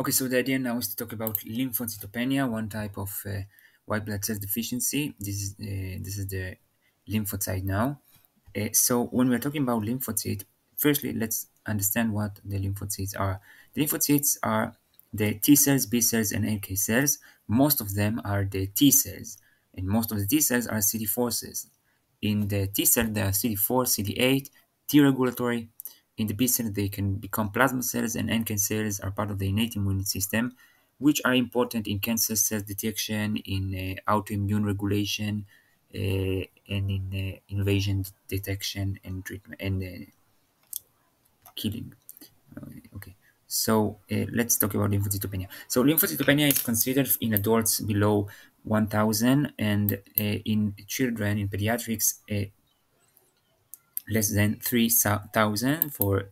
Okay, so the idea now is to talk about lymphocytopenia, one type of uh, white blood cell deficiency. This is uh, this is the lymphocyte now. Uh, so when we're talking about lymphocyte, firstly let's understand what the lymphocytes are. The lymphocytes are the T cells, B cells, and NK cells. Most of them are the T cells, and most of the T cells are CD4 cells. In the T cell, there are CD4, CD8, T regulatory, in the B cell, they can become plasma cells, and NK cells are part of the innate immune system, which are important in cancer cell detection, in uh, autoimmune regulation, uh, and in uh, invasion detection and treatment and uh, killing. Okay, so uh, let's talk about lymphocytopenia. So lymphocytopenia is considered in adults below 1,000, and uh, in children in pediatrics less than 3000 for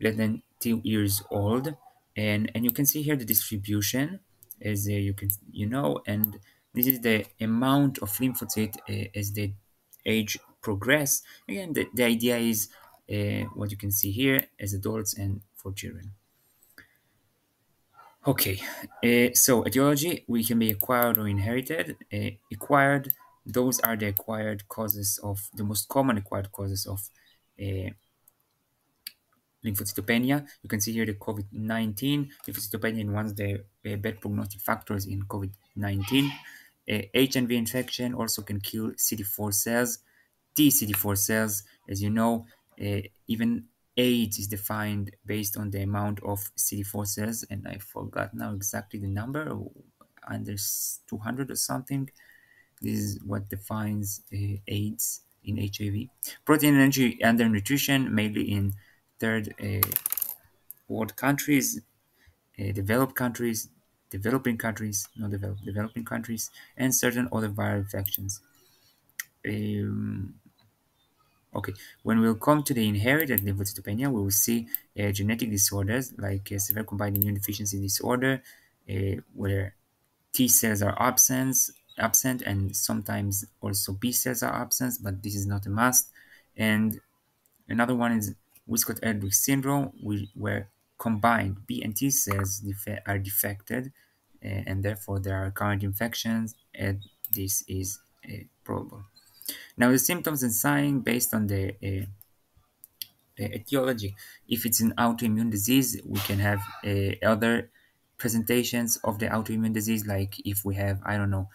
less than two years old. And and you can see here the distribution as uh, you can you know and this is the amount of lymphocyte uh, as the age progress. Again the, the idea is uh, what you can see here as adults and for children. Okay uh, so etiology we can be acquired or inherited. Uh, acquired those are the acquired causes of the most common acquired causes of uh, lymphocytopenia. You can see here the COVID-19 lymphocytopenia one of the uh, bad prognostic factors in COVID-19. Uh, HIV infection also can kill CD4 cells, T CD4 cells. As you know, uh, even AIDS is defined based on the amount of CD4 cells, and I forgot now exactly the number, under 200 or something. This is what defines uh, AIDS in HIV. Protein energy under nutrition, mainly in third uh, world countries, uh, developed countries, developing countries, not developed, developing countries, and certain other viral infections. Um, okay, when we'll come to the inherited lymphocytopenia, we will see uh, genetic disorders like uh, severe combined immune deficiency disorder, uh, where T cells are absent, absent, and sometimes also B cells are absent, but this is not a must. And another one is Wiskott-Aldrich syndrome, where combined B and T cells are defected, uh, and therefore there are current infections, and this is uh, probable. Now, the symptoms and signs based on the uh, etiology. If it's an autoimmune disease, we can have uh, other presentations of the autoimmune disease, like if we have, I don't know,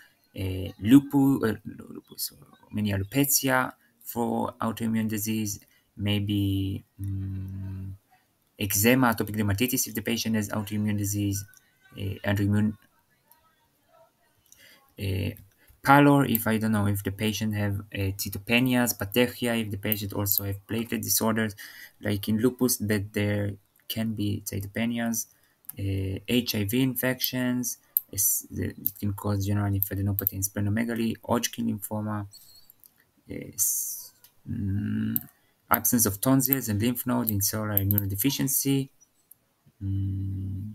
lupus, uh, lupus many alopecia for autoimmune disease, maybe um, eczema, atopic dermatitis if the patient has autoimmune disease, uh, autoimmune pallor if I don't know if the patient have uh, cytopenias, petechia if the patient also have platelet disorders, like in lupus that there can be cytopenias, uh, HIV infections, it can cause general lymphadenopathy and splenomegaly, Hodgkin lymphoma. Mm, absence of tonsils and lymph nodes in cellular immunodeficiency. Mm.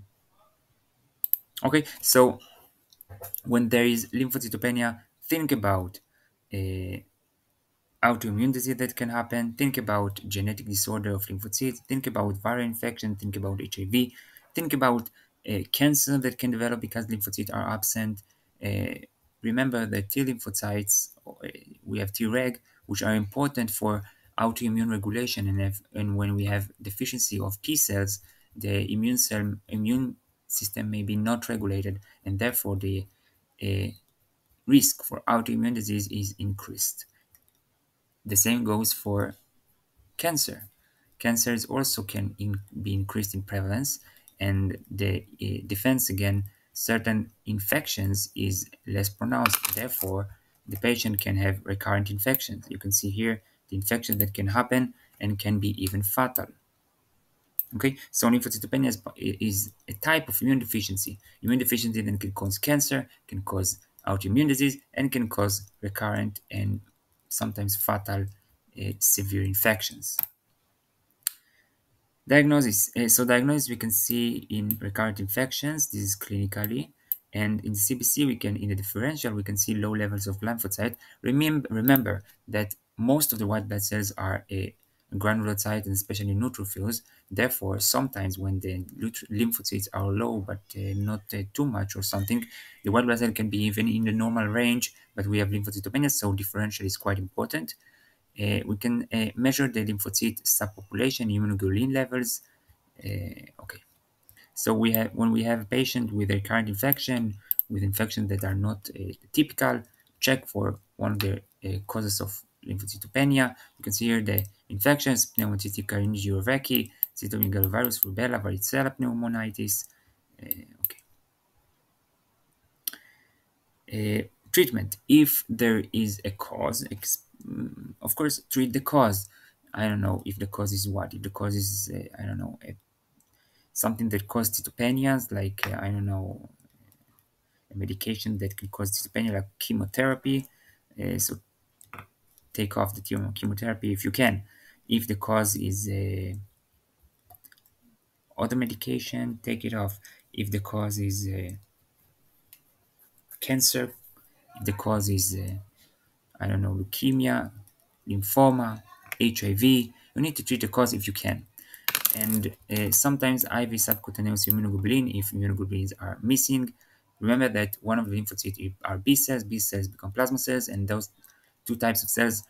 Okay, so when there is lymphocytopenia, think about uh, autoimmune disease that can happen, think about genetic disorder of lymphocytes, think about viral infection, think about HIV, think about cancer that can develop because lymphocytes are absent. Uh, remember that T lymphocytes, uh, we have Treg, which are important for autoimmune regulation and, if, and when we have deficiency of T cells, the immune cell immune system may be not regulated and therefore the uh, risk for autoimmune disease is increased. The same goes for cancer. Cancers also can in, be increased in prevalence and the uh, defense against certain infections is less pronounced. Therefore, the patient can have recurrent infections. You can see here the infection that can happen and can be even fatal. Okay, so lymphocytopenia is, is a type of immune deficiency. Immune deficiency then can cause cancer, can cause autoimmune disease, and can cause recurrent and sometimes fatal uh, severe infections. Diagnosis. Uh, so diagnosis we can see in recurrent infections. This is clinically. And in CBC, we can, in the differential, we can see low levels of lymphocyte. Remember, remember that most of the white blood cells are uh, granulocytes and especially neutrophils. Therefore, sometimes when the lymphocytes are low but uh, not uh, too much or something, the white blood cell can be even in the normal range, but we have lymphocytopenia, so differential is quite important. Uh, we can uh, measure the lymphocyte subpopulation, immunoglobulin levels. Uh, okay, so we have when we have a patient with a current infection, with infections that are not typical, check for one of the causes of lymphocytopenia. You can see here the infections, pneumocystic cardiomyopathy, vecchi, cytomegalovirus, rubella, varicella pneumonitis. Uh, okay. Uh, treatment. If there is a cause, of course, treat the cause. I don't know if the cause is what. If the cause is, uh, I don't know, something that causes cytopenias, like, uh, I don't know, a medication that can cause cytopenia, like chemotherapy. Uh, so take off the chemotherapy if you can. If the cause is uh, other medication, take it off. If the cause is uh, cancer, if the cause is, uh, I don't know, leukemia, lymphoma, HIV, you need to treat the cause if you can. And uh, sometimes IV subcutaneous immunoglobulin, if immunoglobulins are missing, remember that one of the lymphocytes are B cells, B cells become plasma cells, and those two types of cells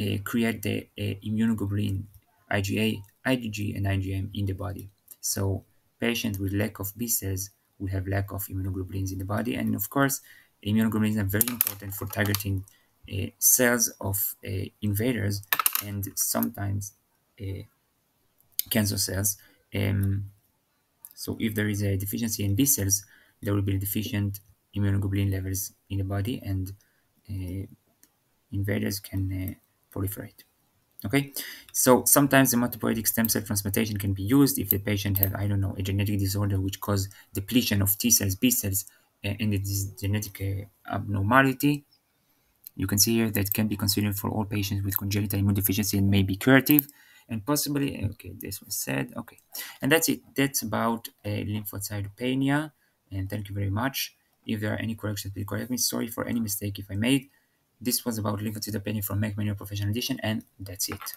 uh, create the uh, immunoglobulin IgA, IgG, and IgM in the body. So patients with lack of B cells will have lack of immunoglobulins in the body, and of course, immunoglobulins are very important for targeting cells of uh, invaders and sometimes uh, cancer cells. Um, so if there is a deficiency in B cells, there will be deficient immunoglobulin levels in the body, and uh, invaders can proliferate. Okay, so sometimes the hematopoietic stem cell transplantation can be used if the patient have, I don't know, a genetic disorder which cause depletion of T cells, B cells, uh, and it is genetic uh, abnormality. You can see here that can be considered for all patients with congenital immune deficiency and may be curative and possibly, okay, this was said, okay. And that's it. That's about uh, lymphocytopenia. And thank you very much. If there are any corrections, please correct me. Sorry for any mistake if I made. This was about lymphocytopenia from Mac Professional Edition, and that's it.